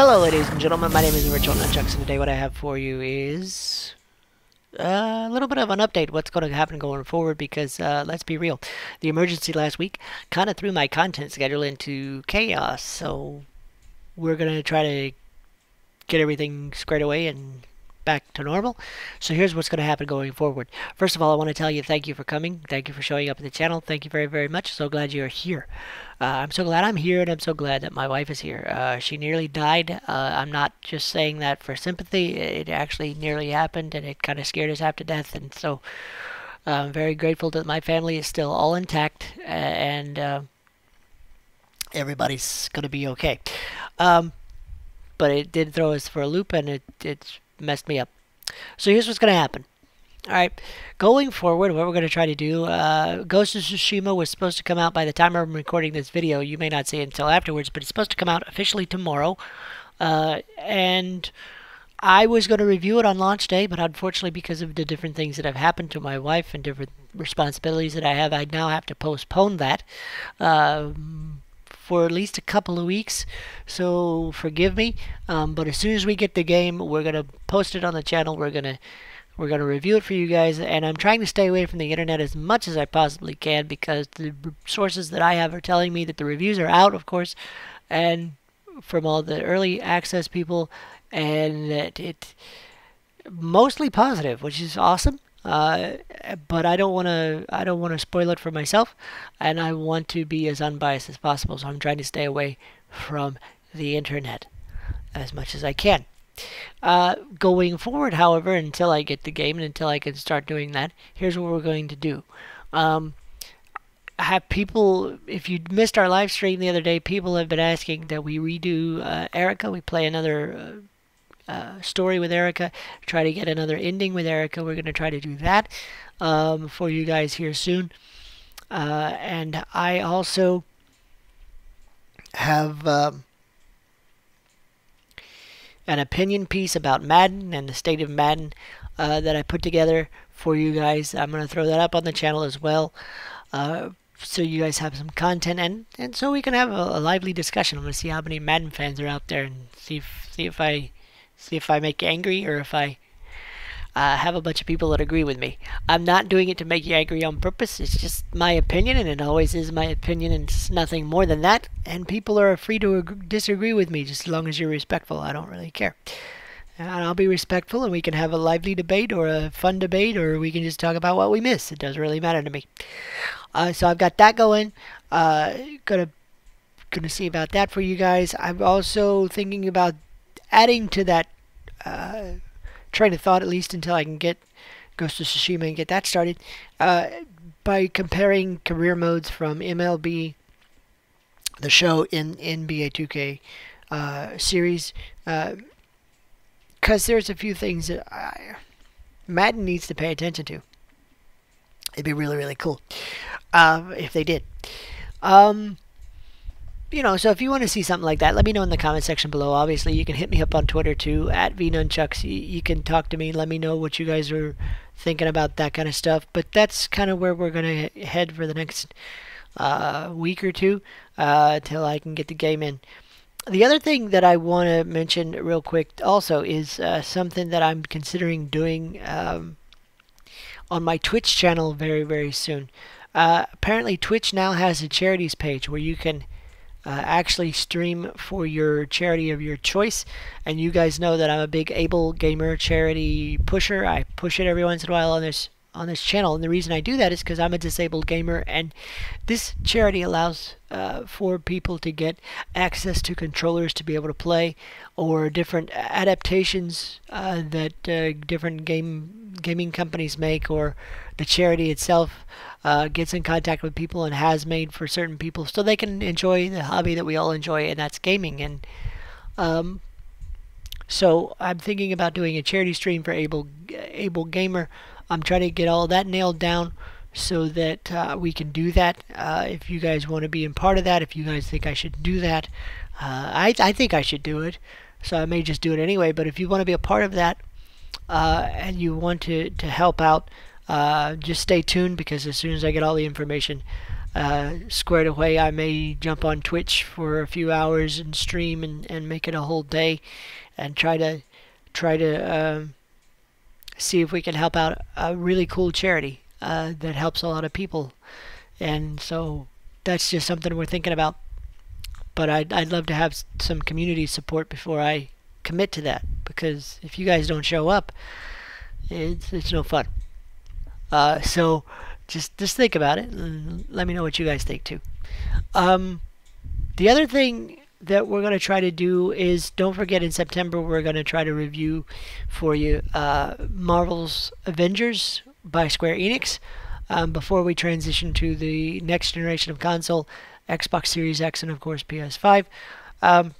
Hello, ladies and gentlemen. My name is Virtual Nunchucks, and today what I have for you is uh, a little bit of an update what's going to happen going forward because uh, let's be real the emergency last week kind of threw my content schedule into chaos so we're going to try to get everything squared away and back to normal. So here's what's going to happen going forward. First of all, I want to tell you thank you for coming. Thank you for showing up at the channel. Thank you very, very much. So glad you're here. Uh, I'm so glad I'm here, and I'm so glad that my wife is here. Uh, she nearly died. Uh, I'm not just saying that for sympathy. It actually nearly happened, and it kind of scared us half to death. And so uh, I'm very grateful that my family is still all intact, and uh, everybody's going to be okay. Um, but it did throw us for a loop, and it, it's messed me up. So here's what's going to happen. All right, going forward, what we're going to try to do, uh, Ghost of Tsushima was supposed to come out by the time I'm recording this video. You may not see it until afterwards, but it's supposed to come out officially tomorrow. Uh, and I was going to review it on launch day, but unfortunately, because of the different things that have happened to my wife and different responsibilities that I have, I now have to postpone that. Uh, for at least a couple of weeks. So forgive me. Um, but as soon as we get the game, we're gonna post it on the channel. We're gonna we're gonna review it for you guys, and I'm trying to stay away from the internet as much as I possibly can because the sources that I have are telling me that the reviews are out, of course, and from all the early access people, and that it mostly positive, which is awesome. Uh, but I don't want to. I don't want to spoil it for myself, and I want to be as unbiased as possible. So I'm trying to stay away from the internet as much as I can. Uh, going forward, however, until I get the game and until I can start doing that, here's what we're going to do. Um, have people, if you missed our live stream the other day, people have been asking that we redo uh, Erica. We play another story with Erica, try to get another ending with Erica. We're going to try to do that um, for you guys here soon. Uh, and I also have um, an opinion piece about Madden and the state of Madden uh, that I put together for you guys. I'm going to throw that up on the channel as well. Uh, so you guys have some content and, and so we can have a, a lively discussion. I'm going to see how many Madden fans are out there and see if, see if I See if I make you angry or if I uh, have a bunch of people that agree with me. I'm not doing it to make you angry on purpose. It's just my opinion, and it always is my opinion, and it's nothing more than that. And people are free to disagree with me just as long as you're respectful. I don't really care. And I'll be respectful, and we can have a lively debate or a fun debate, or we can just talk about what we miss. It doesn't really matter to me. Uh, so I've got that going. Uh, gonna gonna see about that for you guys. I'm also thinking about adding to that uh, train of thought, at least until I can get Ghost of Tsushima and get that started, uh, by comparing career modes from MLB, the show in NBA 2K uh, series, because uh, there's a few things that I, Madden needs to pay attention to. It'd be really, really cool uh, if they did. Um, you know, so if you want to see something like that, let me know in the comment section below. Obviously, you can hit me up on Twitter too, at vnunchucks. You, you can talk to me, let me know what you guys are thinking about that kind of stuff. But that's kind of where we're going to head for the next uh, week or two uh, till I can get the game in. The other thing that I want to mention real quick also is uh, something that I'm considering doing um, on my Twitch channel very, very soon. Uh, apparently, Twitch now has a charities page where you can uh, actually stream for your charity of your choice. And you guys know that I'm a big Able Gamer charity pusher. I push it every once in a while on this on this channel. And the reason I do that is because I'm a disabled gamer, and this charity allows uh, for people to get access to controllers to be able to play, or different adaptations uh, that uh, different game gaming companies make, or the charity itself uh, gets in contact with people and has made for certain people so they can enjoy the hobby that we all enjoy, and that's gaming. And um, so I'm thinking about doing a charity stream for Able Able Gamer. I'm trying to get all that nailed down so that uh, we can do that. Uh, if you guys want to be a part of that, if you guys think I should do that, uh, I, I think I should do it. So I may just do it anyway. But if you want to be a part of that uh, and you want to, to help out, uh, just stay tuned because as soon as I get all the information, uh, squared away, I may jump on Twitch for a few hours and stream and, and make it a whole day, and try to try to um, see if we can help out a really cool charity uh, that helps a lot of people. And so that's just something we're thinking about. But I'd, I'd love to have some community support before I commit to that because if you guys don't show up, it's, it's no fun. Uh, so just just think about it let me know what you guys think too. Um, the other thing that we're going to try to do is don't forget in September we're going to try to review for you uh, Marvel's Avengers by Square Enix um, before we transition to the next generation of console, Xbox Series X and of course PS5. Um,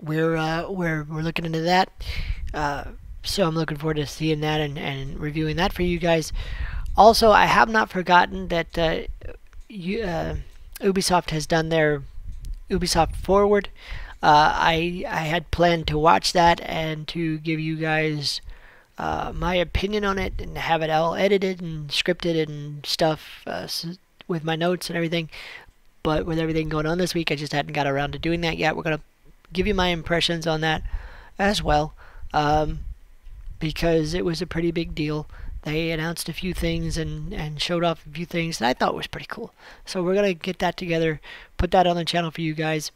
we're uh, we're we're looking into that. Uh, so I'm looking forward to seeing that and, and reviewing that for you guys. Also, I have not forgotten that uh, you, uh, Ubisoft has done their Ubisoft Forward. Uh, I I had planned to watch that and to give you guys uh, my opinion on it and have it all edited and scripted and stuff uh, with my notes and everything. But with everything going on this week, I just hadn't got around to doing that yet. We're gonna give you my impressions on that as well. Um, because it was a pretty big deal. They announced a few things and, and showed off a few things that I thought was pretty cool. So we're going to get that together, put that on the channel for you guys.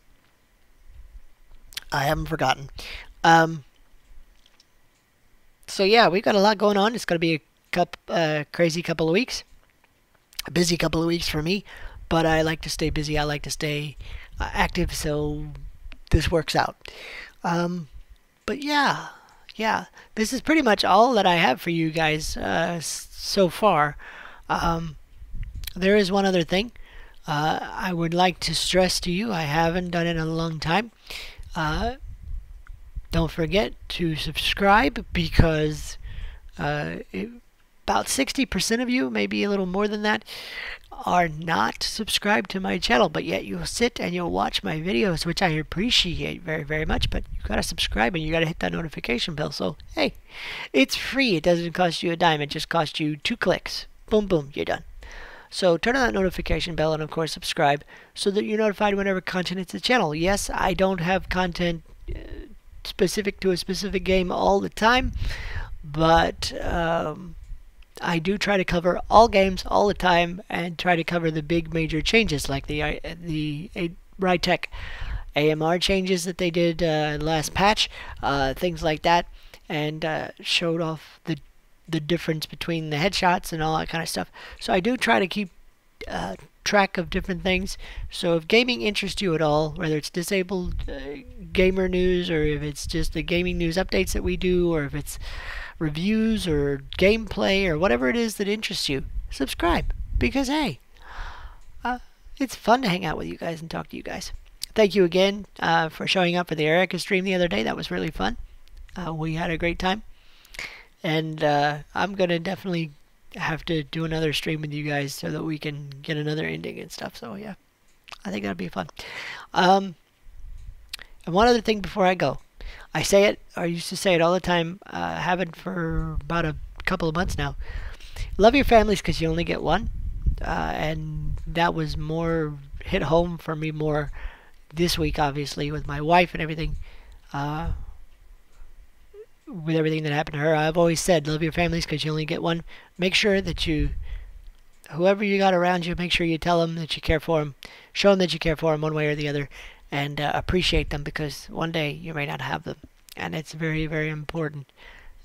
I haven't forgotten. Um, so yeah, we've got a lot going on. It's going to be a couple, uh, crazy couple of weeks. A busy couple of weeks for me, but I like to stay busy. I like to stay uh, active, so this works out. Um, but yeah, yeah, this is pretty much all that I have for you guys uh, so far. Um, there is one other thing uh, I would like to stress to you. I haven't done it in a long time. Uh, don't forget to subscribe because uh, it, about 60% of you, maybe a little more than that, are not subscribed to my channel, but yet you'll sit and you'll watch my videos, which I appreciate very, very much. But you've gotta subscribe and you gotta hit that notification bell. So, hey, it's free. It doesn't cost you a dime. It just costs you two clicks. Boom, boom, you're done. So turn on that notification bell and, of course, subscribe so that you're notified whenever content hits the channel. Yes, I don't have content uh, specific to a specific game all the time, but. Um, I do try to cover all games all the time and try to cover the big major changes like the the Rytec AMR changes that they did uh, last patch, uh, things like that, and uh, showed off the the difference between the headshots and all that kind of stuff. So I do try to keep uh, track of different things. So if gaming interests you at all, whether it's disabled uh, gamer news or if it's just the gaming news updates that we do, or if it's reviews or gameplay or whatever it is that interests you, subscribe. Because, hey, uh, it's fun to hang out with you guys and talk to you guys. Thank you again uh, for showing up for the Erica stream the other day. That was really fun. Uh, we had a great time. And uh, I'm going to definitely have to do another stream with you guys so that we can get another ending and stuff. So, yeah, I think that'd be fun. Um, and one other thing before I go. I say it, I used to say it all the time, uh, have it for about a couple of months now. Love your families because you only get one. Uh, and that was more hit home for me more this week, obviously, with my wife and everything. Uh, with everything that happened to her, I've always said, love your families because you only get one. Make sure that you, whoever you got around you, make sure you tell them that you care for them. Show them that you care for them one way or the other and uh, appreciate them because one day you may not have them. And it's very, very important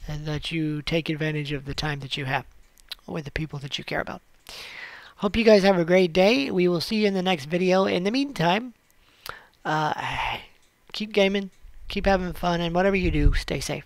that you take advantage of the time that you have with the people that you care about. Hope you guys have a great day. We will see you in the next video. In the meantime, uh, keep gaming, keep having fun, and whatever you do, stay safe.